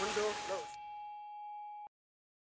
window. No.